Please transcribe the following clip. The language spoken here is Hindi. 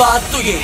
बात तो ये